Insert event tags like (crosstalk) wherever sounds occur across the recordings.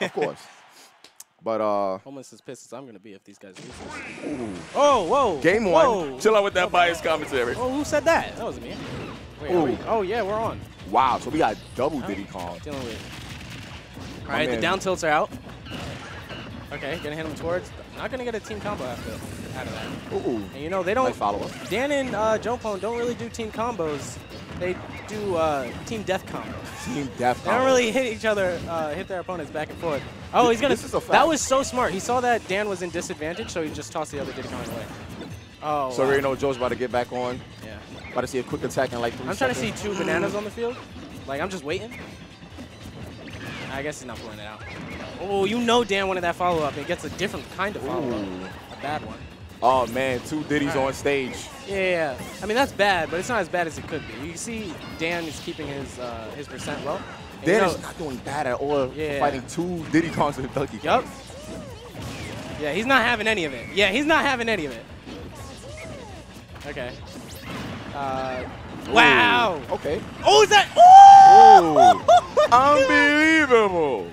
of course. But uh, Almost as pissed as I'm gonna be if these guys lose. this. Oh, whoa! game whoa. one. Chill out with that biased commentary. Oh, who said that? That was me. Wait, we- oh yeah, we're on. Wow, so we got double Diddy Kong. Dealing with. My All right, the down tilts are out. Okay, gonna hit him towards. Not gonna get a team combo after out of that. Ooh, And you know they don't. nice follow up. Dan and uh, Joepwn don't really do team combos. They do uh, team death combos. Team Death. They don't really hit each other, uh, hit their opponents back and forth. Oh, he's gonna. This is a. That was so smart. He saw that Dan was in disadvantage, so he just tossed the other Diddy Kong away. Oh. So we wow. already know Joe's about to get back on. Yeah. About to see a quick attack in like three I'm trying to see two bananas on the field. Like I'm just waiting. I guess he's not pulling it out. Oh, you know Dan wanted that follow up. It gets a different kind of follow up. Ooh. A bad one. Oh man, two Diddy's All right. on stage. Yeah. I mean that's bad, but it's not as bad as it could be. You see, Dan is keeping his uh, his percent low. And you Dan know- is not doing bad at all. Yeah. Fighting two Diddy Kongs and Donkey Kongs. Yup. Yeah, he's not having any of it. Yeah, he's not having any of it. Okay. Uh, wow. Okay. Oh, is that? Ooh. Oh! (laughs) Unbelievable.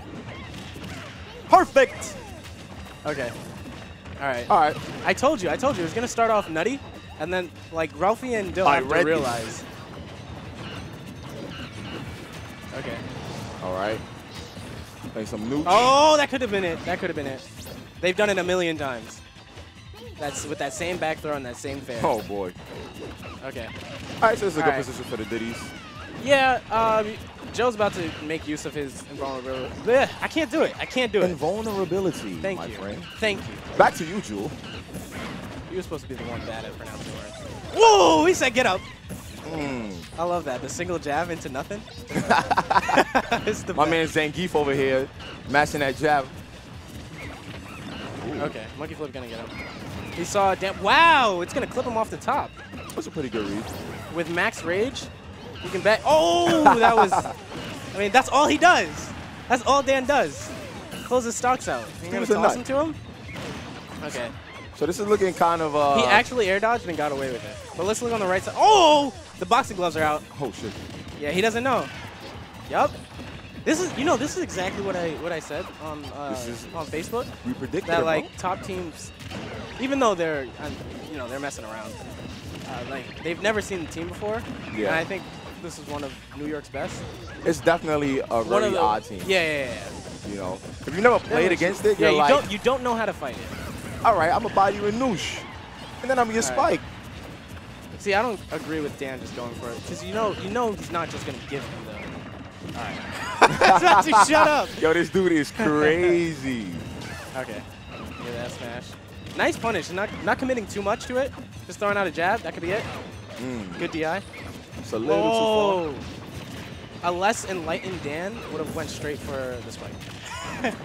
Perfect. Okay. All right. All right. I told you. I told you. It was gonna start off nutty, and then like Ralphie and Dill I have to realize. Okay. All right. Play some new. Oh, that could have been it. That could have been it. They've done it a million times. That's with that same back throw and that same fair. Oh boy. Okay. All right, so this is a All good right. position for the Diddy's. Yeah, um, Joe's about to make use of his invulnerability. Blech, I can't do it. I can't do it. Invulnerability, Thank my you. friend. Thank you. Back to you, Jewel. You were supposed to be the one bad at pronouncing words. Whoa! He said get up. Mm. I love that. The single jab into nothing. (laughs) My best. man Zangief over here, mashing that jab. Okay, monkey flip gonna get him. He saw damn. Wow! It's gonna clip him off the top. That's a pretty good read. With max rage, you can bet. Oh, that was. (laughs) I mean, that's all he does. That's all Dan does. Close his stocks out. You gonna toss him to him? Okay. So this is looking kind of. Uh, He actually air dodged and got away with it. But let's look on the right side. Oh! The boxing gloves are out. Oh shit. Yeah, he doesn't know. Yup. This is, you know, this is exactly what I what I said on uh, is- on Facebook. We predicted That like bro. top teams, even though they're, uh, you know, they're messing around. Uh, like they've never seen the team before. Yeah. And I think this is one of New York's best. It's definitely a One of the, odd team. Yeah, yeah, yeah. You know, if you never played against it, yeah, you're you like, don't you don't know how to fight it. all right, I'm gonna buy you a noosh, and then I'm gonna All right. spike. See, I don't agree with Dan just going for it because you know you know he's not just gonna give him the. All right. (laughs) Shut up. Yo, this dude is crazy. (laughs) Okay. Yeah, that smash. Nice punish. Not not committing too much to it. Just throwing out a jab. That could be it. Mm, Good DI. It's a little Whoa. A less enlightened Dan would have went straight for the spike.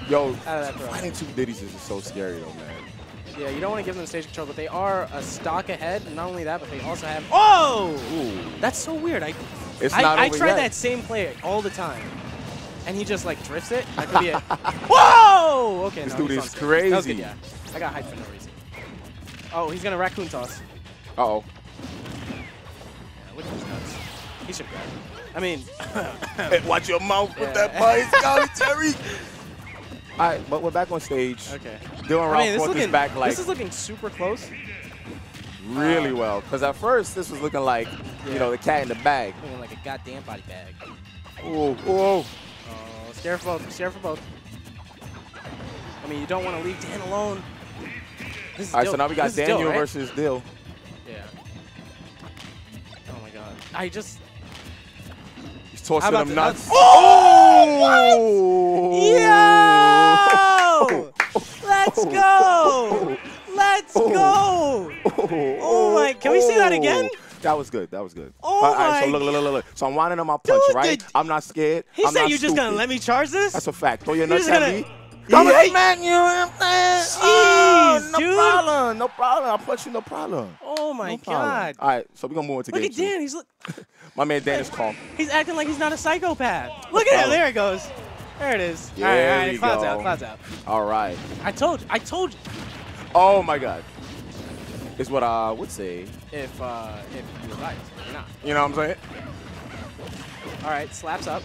(laughs) Yo, Out of that throw. fighting two ditties is so scary though, man. Yeah, you don't want to give them stage control, but they are a stock ahead. And not only that, but they also have. Oh! Ooh, That's so weird. I it's I, not I try yet. that same play all the time. And he just like drifts it. That could be it. (laughs) Whoa! Okay, This no, dude is on stage. That was good, crazy. yeah. I got hyped for no reason. Oh, he's gonna raccoon toss. Uh oh. Yeah, look at his nuts. He should grab it. I mean, (laughs) Hey, watch your mouth with Yeah. that bias commentary. All right, but we're back on stage. okay. Dylan I Ralph mean, this, looking, this back like this is looking super close. really uh, well. Because at first this was looking like, Yeah. you know, the cat in the bag. Looking like a goddamn body bag. Ooh, ooh. Oh, scare for both. Scare for both. I mean, you don't want to leave Dan alone. This is All right, Dill. so now we got This is Dill, Daniel right? versus Dill. Yeah. Oh my. I just. He's tossing them nuts. Oh! Yo! Oh! Let's oh! go! Let's oh! go! Oh my- can we see that again? That was good. That was good. Oh all right, so look, look, look, look. So I'm winding on my punch, Dude, right? I'm not scared. He I'm said you're just gonna let me charge this? That's a fact. Throw your nuts just heavy. Yeah. on. You what Oh, Jeez, no dude. problem. No problem. I'll punch you. No problem. oh my no problem. god. All right, so we're gonna move on to Look game at two. Dan. He's look, (laughs) My man Dan is calm. he's acting like he's not a psychopath. Look at him. There it goes. There it is. all right, all There right. Clouds go. out. Clouds out. All right. I told you. I told you. Oh my God. Is what I would say. If uh, if you're right, you're not. You know what I'm saying? All right. Slaps up.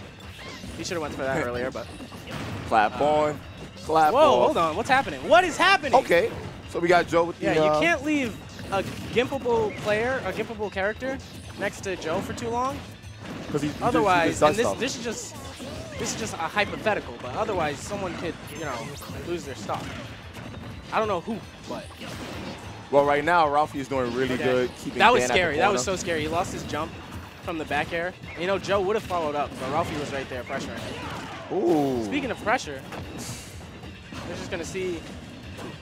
He should have went for that earlier, but. (laughs) Clap on. Whoa, off. hold on. What's happening? What is happening? Okay. So we got Joe with the. Yeah, you uh, can't leave a gimpable player, a gimpable character, next to Joe for too long. 'cause he- he he Otherwise, just and this this is just this is just a hypothetical, but otherwise someone could you know lose their stock. I don't know who, but Well, right now Ralphie is doing really Okay. good. Keeping that was Dan scary. That was so scary. He lost his jump from the back air. You know, Joe would have followed up, but Ralphie was right there pressuring. Ooh. Speaking of pressure, we're just gonna see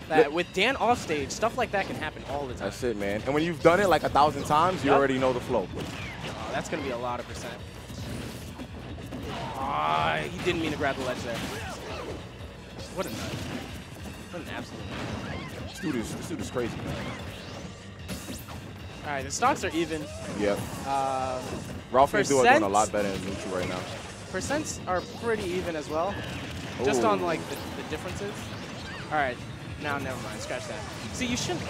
that with Dan off stage, stuff like that can happen all the time. That's it, man. And when you've done it like a thousand times, you Yup. already know the flow. Oh, that's gonna be a lot of percent. Ah, he didn't mean to grab the ledge there. What a nut. What an absolute nut. This dude is, this dude is crazy, man. All right, the stocks are even. Yep. Uh, Ralphie and Duo are doing a lot better than Nucci right now. percents are pretty even as well, just on like the differences. All right, now never mind, scratch that. See, you shouldn't.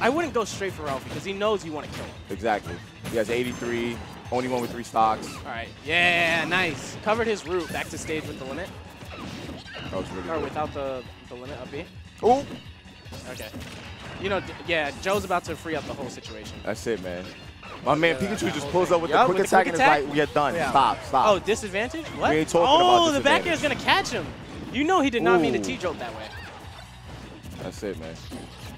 I wouldn't go straight for Ralphie because he knows you want to kill him. Exactly. He has 83, only one with three stocks. All right, yeah, nice. Covered his route back to stage with the limit, That was really or good. without the the limit up B. Ooh. Okay. You know, yeah, Joe's about to free up the whole situation. That's it, man. My man Yeah, Pikachu just pulls up with Yup, the quick with the attack quick and attack? it's like, we're done. Yeah. Stop, stop. Oh, disadvantage? What? We ain't talking oh, about the back air's disadvantage. gonna catch him. You know he did not mean to Ooh. T-jolt that way. That's it, man.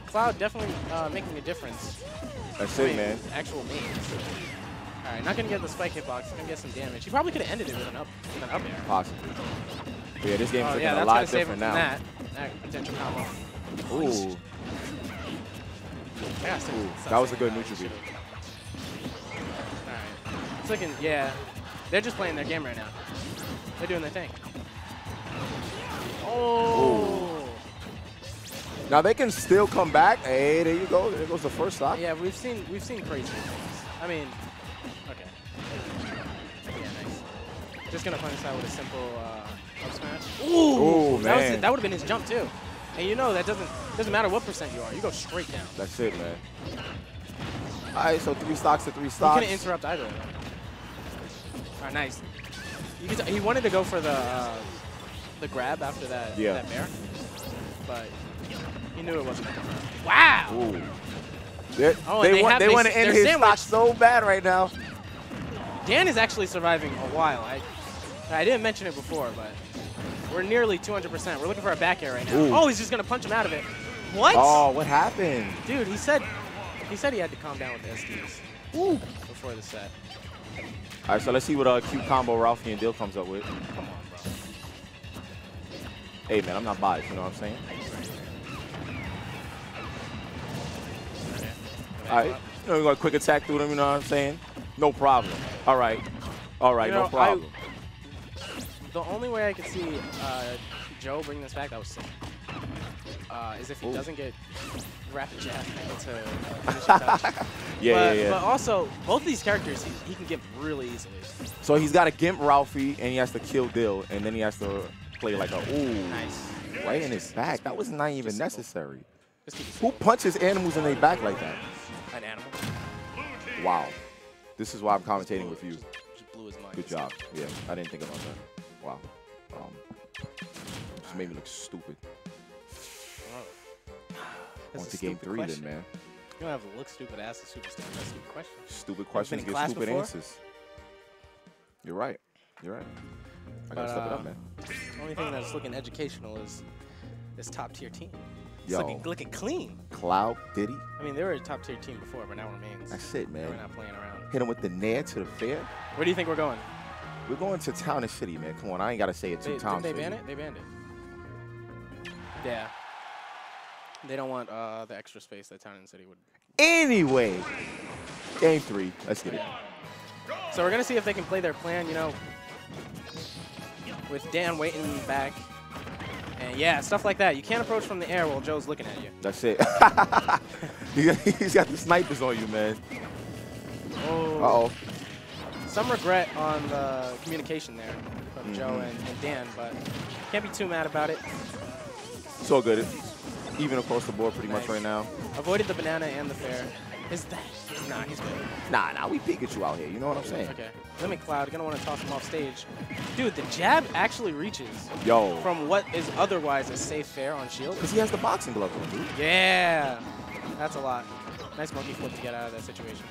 Cloud definitely uh, making a difference. That's I it, man. Actual means. All right, not gonna get the spike hitbox. Gonna get some damage. He probably could have ended it with an up, with an up air. Possibly. But yeah, this game's Oh looking yeah, a lot different now. that. That potential combo. Ooh. Gotta Ooh, that was a good neutral beat. All right, it's looking. Yeah, they're just playing their game right now. They're doing their thing. Oh. Now they can still come back. Hey, there you go. There goes the first stock. Yeah, we've seen we've seen crazy things. I mean, okay. Yeah, nice. Just gonna punish that with a simple uh, up smash. Ooh, Ooh, that man. it. That would have been his jump too. And you know that doesn't doesn't matter what percent you are. You go straight down. That's it, man. All right, so three stocks to three He stocks. couldn't interrupt either of them. All right, nice. You could he wanted to go for the uh, the grab after that Yeah. that bear, but he knew it wasn't. gonna come out. Wow. Ooh. They, Oh, they, they want, they they want to end his sandwiched. stock so bad right now. Dan is actually surviving a while. I I didn't mention it before, but we're nearly 200%. We're looking for a back air right now. Ooh. Oh, he's just gonna punch him out of it. What? Oh, what happened? Dude, he said he said he had to calm down with the SDs Ooh. before the set. All right, so let's see what uh, cute combo Ralphie and Dill comes up with. Come on, bro. Hey, man, I'm not biased, you know what I'm saying? All right, you know, we're going to quick attack through them, you know what I'm saying? No problem. All right. All right, You no know, I- problem. The only way I could see uh, Joe bring this back that was sick. Uh, is if he Ooh. doesn't get rapid jab into (laughs) touch. yeah, but, yeah, yeah. but also, both these characters he, he can get really easily. so he's got to gimp Ralphie, and he has to kill Dill, and then he has to play like a, ooh, Nice. right in his back. That was not even necessary. It Who punches animals in their back like that? An animal. Wow. This is why I'm commentating with you. Just blew his mind. Good job. Yeah, I didn't think about that. Wow. Um, just made me look stupid. (sighs) That's On to game three question. then, man. You don't have to look stupid, ask a stupid stupid question. Stupid questions get stupid before? answers. You're right. You're right. I gotta But, step it uh, up, man. The only thing that's looking educational is this top tier team. It's Yo. looking, looking clean. Cloud Diddy. I mean, they were a top tier team before, but now we're mains. That's it, man. We're not playing around. Hit him with the nair to the fair. Where do you think we're going? We're going to town and city, man. Come on, I ain't gotta say it They, two times. did they ban you. it? They banned it. Yeah. They don't want uh, the extra space that Town and City would. Anyway, game three. Let's get it. So we're gonna see if they can play their plan. You know, with Dan waiting back, and yeah, stuff like that. You can't approach from the air while Joe's looking at you. That's it. (laughs) He's got the snipers on you, man. Oh. Uh oh. Some regret on the communication there from Joe Mhm. and, and Dan, but can't be too mad about it. It's all good. Even across the board, pretty much right now. Avoided the banana and the fair. Is that? Nah, he's good. Nah, nah, we Pikachu out here. You know what I'm saying? Okay. Limit Cloud, gonna want to toss him off stage. Dude, the jab actually reaches Yo. from what is otherwise a safe fair on shield. Because he has the boxing glove on, dude. Yeah. That's a lot. Nice monkey flip to get out of that situation.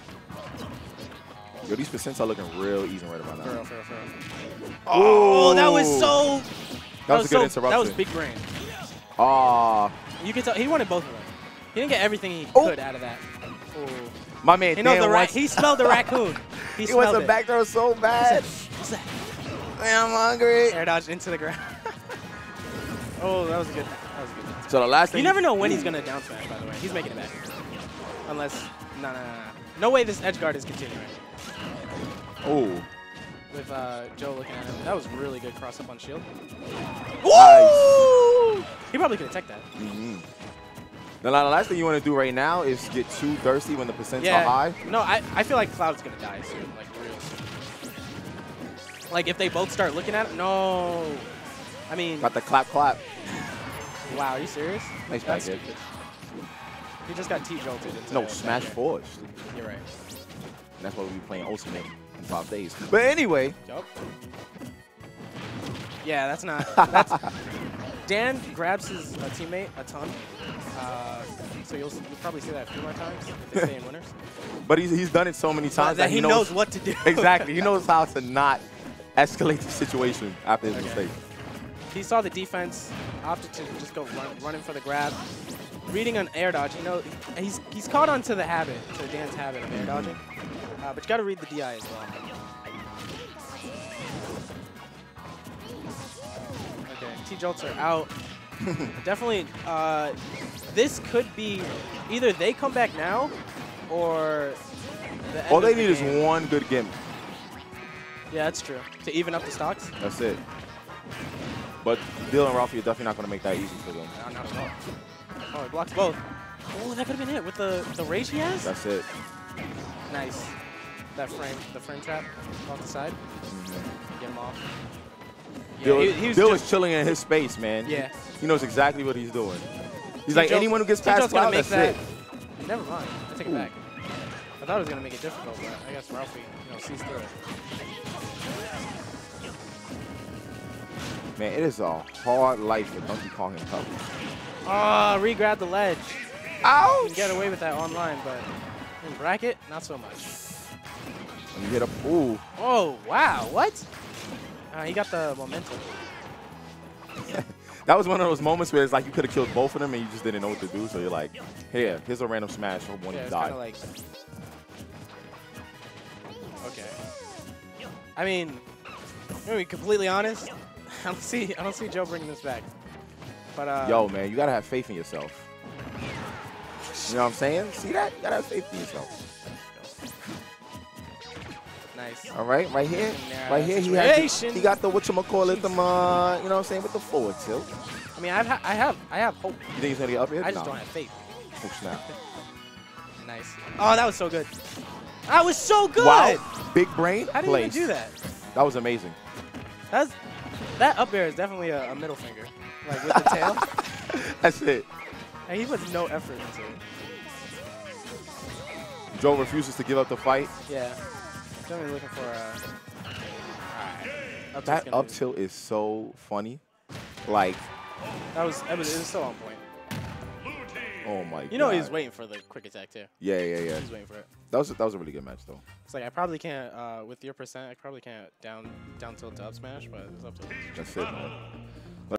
Yo, these percents are looking real easy right about For real, now. for real, for real. Oh, Oh, that was so. That was a good so, interruption. That was big brain. Ah, You can tell he wanted both of them. He didn't get everything he Oh. could out of that. My man. He knows the ra- He smelled the (laughs) raccoon. He, He wants a back throw so bad. What's that? Man, I'm hungry. Air dodge into the ground. (laughs) oh, that was a good. That was a good. So the last thing You never know when he's gonna down smash. By the way, he's making it back. Unless, no, no, no, no. No way this edge guard is continuing. Oh, With uh, Joe looking at him, that was really good cross up on shield. Woo! He probably could have tech that. hmm The last thing you want to do right now is get too thirsty when the percents Yeah. are high. No, I, I feel like Cloud's gonna die soon, like real soon. Like if they both start looking at him, no. I mean, Got the clap clap. wow, are you serious? Nice That's back hit. He just got T-jolted No, smash back air. You're right. And that's why we'll be playing Ultimate in five days. But anyway, Yup. Yeah, that's not. That's, (laughs) Dan grabs his uh, teammate a ton. Uh, so you'll, you'll probably see that a few more times if they stay in winners. (laughs) but he's, he's done it so many times that he knows what to do. (laughs) exactly. He knows how to not escalate the situation after his Okay. mistake. he saw the defense, opted to just go run, running for the grab. Reading an air dodge, you know, he's he's caught on to the habit, to Dan's habit of air dodging. Uh, but you got to read the DI as well. Okay, T-Jolts are out. (laughs) Definitely, uh, this could be either they come back now or the All they the need is one good gimmick. Yeah, that's true. To even up the stocks? That's it. But Dylan and Ralphie are definitely not going to make that easy for them. No, not at all. Oh, he blocks both. Oh, that could have been it with the, the rage he has? That's it. Nice. That frame, the frame trap off the side. Mhm. Get him off. Yeah, he, he Bill just, is chilling in his space, man. Yeah. He knows exactly what he's doing. He's T. like, anyone who gets past Cloud, make that's that. it. Never mind. I take it Ooh. back. I thought it was gonna make it difficult, but I guess Ralphie, you know, sees through it. Man, it is a hard life for Donkey Kong and Puppy. Ah, re-grab the ledge. You Ouch! can get away with that online, but in bracket, not so much. And you hit a ooh. Oh, wow, what? Uh, he got the momentum. (laughs) That was one of those moments where it's like you could have killed both of them and you just didn't know what to do. So you're like, here, here's a random smash. Hope one Yeah, of it's you kind die. like. Okay. I mean, gonna be completely honest. (laughs) I don't see. I don't see Joe bringing this back. But uh, Yo, man, you gotta have faith in yourself. You know what I'm saying? See that? You gotta have faith in yourself. Nice. All right, right here, right here, he has. situation. He got the what you call it, the uh, you know what I'm saying, with the forward tilt. I mean, I've ha I have I have hope. You think he's gonna get up here? I just No. don't have faith. Oh (laughs) snap! Nice. Oh, that was so good. That was so good. Wow, big brain. How did you even do that? That was amazing. That's that up air is definitely a, a middle finger, like with the tail. (laughs) That's it. And he put no effort into it. Joe refuses to give up the fight. Yeah. Definitely looking for a. Alright. Up That up be- tilt is so funny. Like, That was, that was, it was so on point. oh my god. You know he was waiting for the quick attack too. Yeah, yeah, yeah. He's waiting for it. That was that was a really good match though. It's like I probably can't uh, with your percent. I probably can't down down tilt to up smash, but it's up tilt. That's it, man.